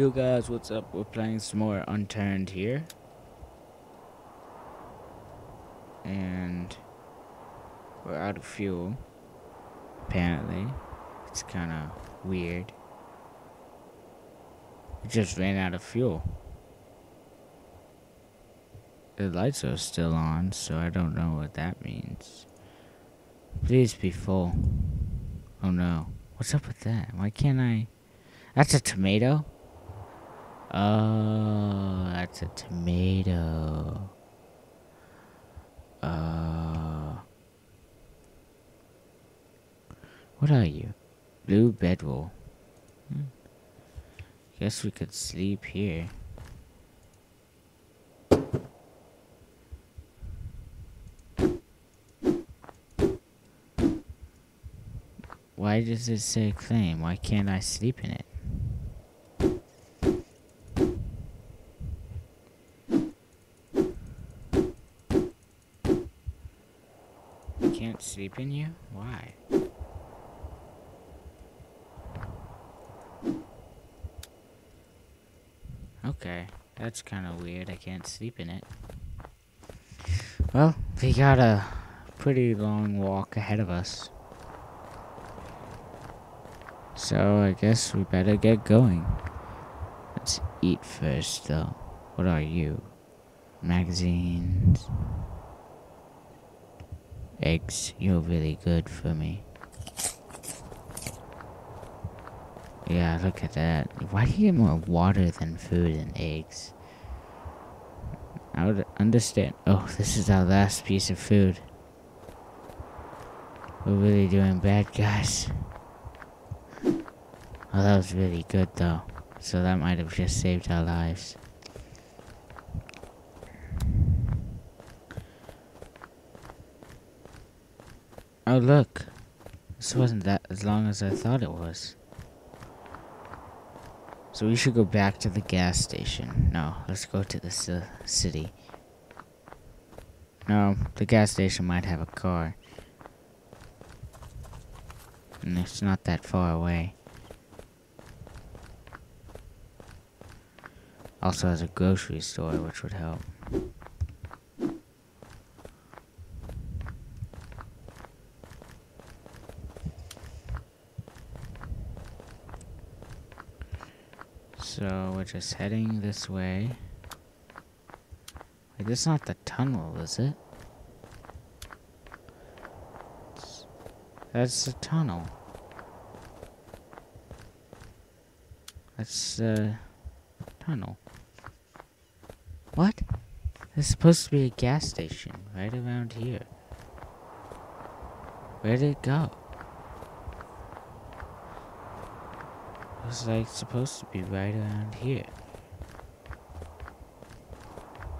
Yo guys, what's up? We're playing some more Unturned here. And we're out of fuel. Apparently. It's kind of weird. We just ran out of fuel. The lights are still on, so I don't know what that means. Please be full. Oh no. What's up with that? Why can't I? That's a tomato? Oh, that's a tomato. Uh, what are you? Blue bedroll. Hmm. Guess we could sleep here. Why does it say claim? Why can't I sleep in it? In you? Why? Okay, that's kind of weird. I can't sleep in it. Well, we got a pretty long walk ahead of us. So I guess we better get going. Let's eat first, though. What are you? Magazines? Eggs, you're really good for me. Yeah, look at that. Why do you get more water than food and eggs? I would understand. Oh, this is our last piece of food. We're really doing bad, guys. Oh, that was really good, though. So that might have just saved our lives. Oh, look. This wasn't that as long as I thought it was. So we should go back to the gas station. No, let's go to the city. No, the gas station might have a car. And it's not that far away. Also has a grocery store, which would help. So we're just heading this way. Wait, this is not the tunnel, is it? It's, that's the tunnel. That's the tunnel. What? There's supposed to be a gas station right around here. Where did it go? Was like supposed to be right around here.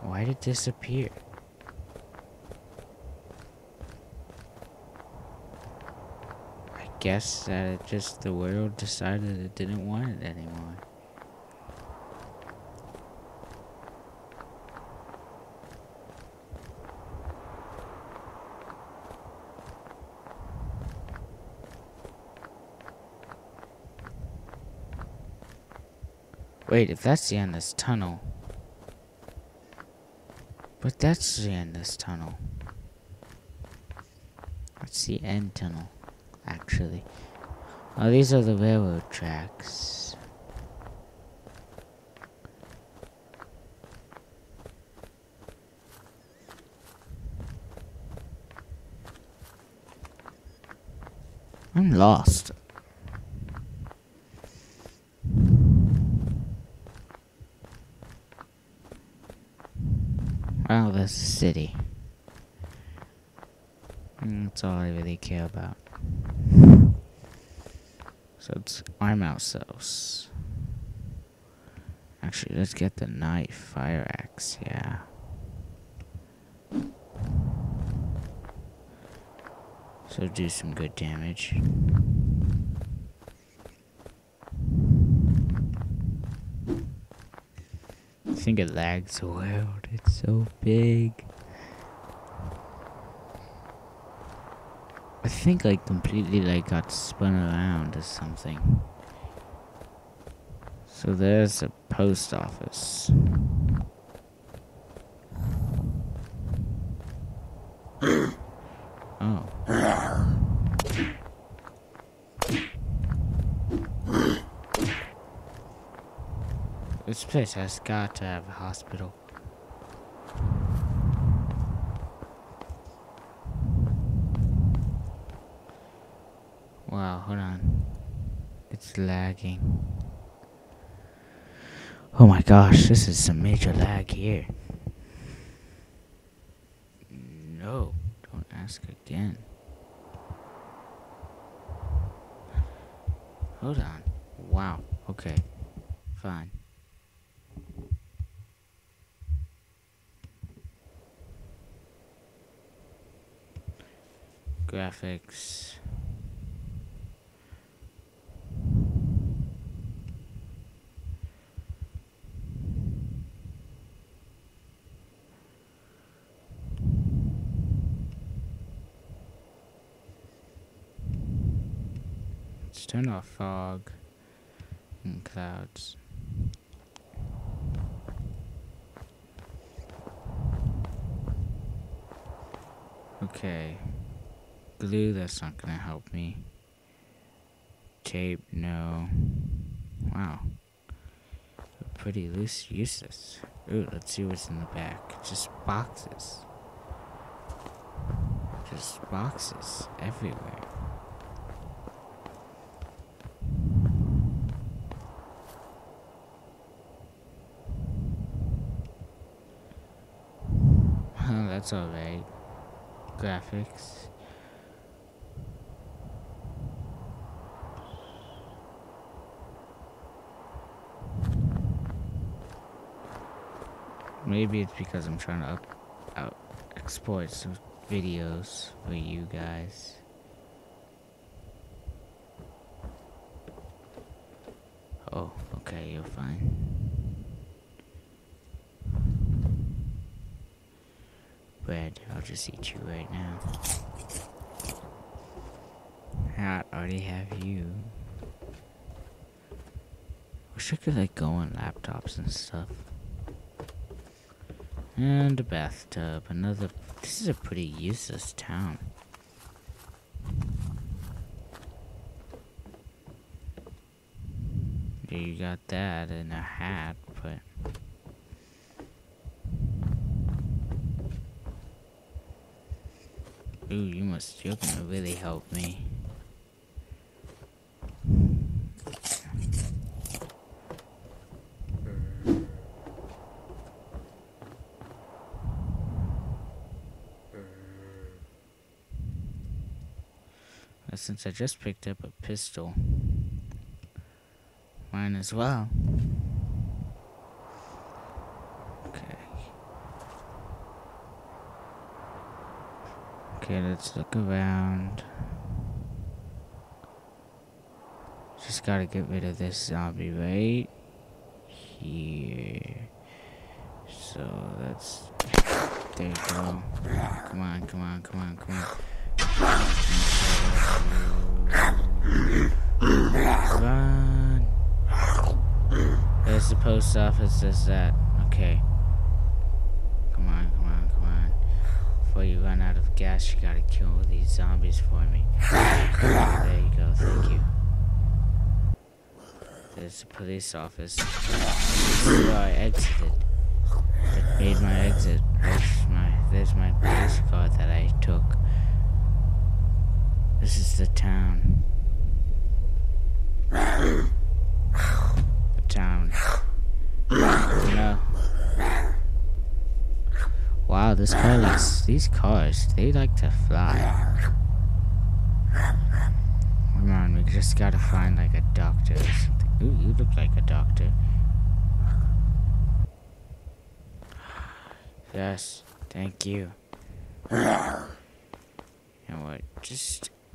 Why did it disappear? I guess that it just the world decided it didn't want it anymore. Wait, if that's the end of this tunnel. But that's the end of this tunnel. That's the end tunnel, actually. Oh, these are the railroad tracks. I'm lost. Well, this city. Mm, that's all I really care about. So let's arm ourselves. Actually, let's get the knife, fire axe, yeah. So do some good damage. Think it lags world. It's so big. I think I completely like got spun around or something. So there's a post office. Oh. This place has got to have a hospital. Wow, hold on. It's lagging. Oh my gosh, this is some major lag here. No, don't ask again. Hold on. Wow, okay. Fine. Graphics. Let's turn off fog and clouds. Okay. Glue, that's not gonna help me. Tape, no. Wow. Pretty loose, useless. Ooh, let's see what's in the back. Just boxes. Just boxes everywhere. Well, that's alright. Graphics. Maybe it's because I'm trying to out export some videos for you guys. Oh, okay, you're fine. Bread, I'll just eat you right now. I already have you. Wish I could like go on laptops and stuff. And a bathtub. Another. This is a pretty useless town. You got that and a hat, but. Ooh, you must. You're gonna really help me. Uh, Since I just picked up a pistol, mine as well. Okay. Okay, let's look around. Just gotta get rid of this zombie right here. So that's. There you go. Come on, come on, come on, come on. Run. There's the post office, there's that. Okay. Come on, come on, come on. Before you run out of gas, you gotta kill these zombies for me. There you go, thank you. There's the police office. Where I exited. It made my exit. There's my there's my police car that I took. This is the town. The town. No. Wow, this car likes these cars. They like to fly. Come on, we just gotta find like a doctor or something. Ooh, you look like a doctor. Yes, thank you. Know what? Just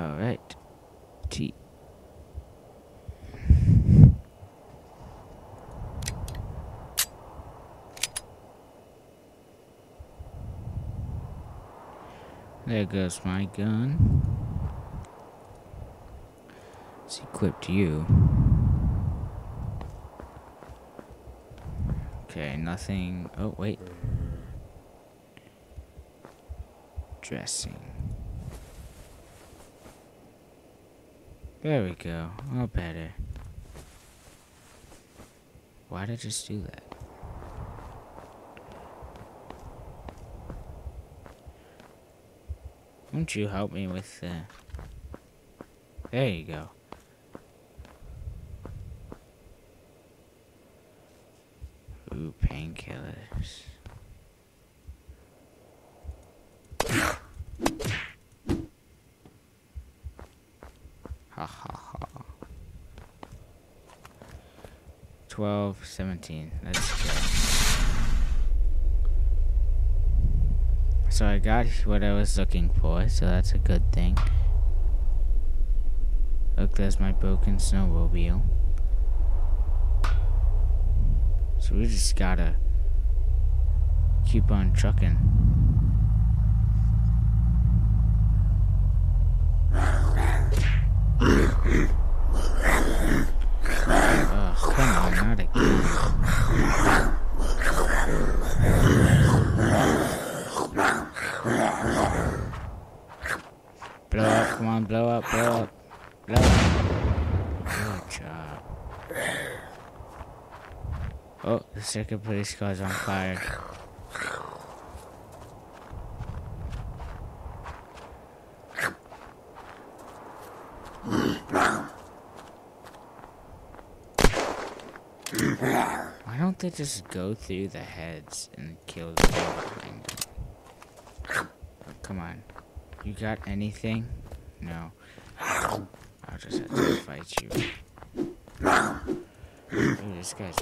Luckily. Alright. T. There goes my gun. It's equipped you. Okay, nothing. Oh, wait. Dressing. There we go. All better. Why did I just do that? Won't you help me with the... There you go. Ooh, painkillers. 12, 17. Let's go. So I got what I was looking for, so that's a good thing. Look, there's my broken snowmobile. So we just gotta keep on trucking. oh, again. Blow up, come on, blow up, blow up, blow up. Good job. Oh, the second police car is on fire. Why don't they just go through the heads and kill the behind them? Oh, come on. You got anything? No. I'll just have to fight you. Ooh, this guy's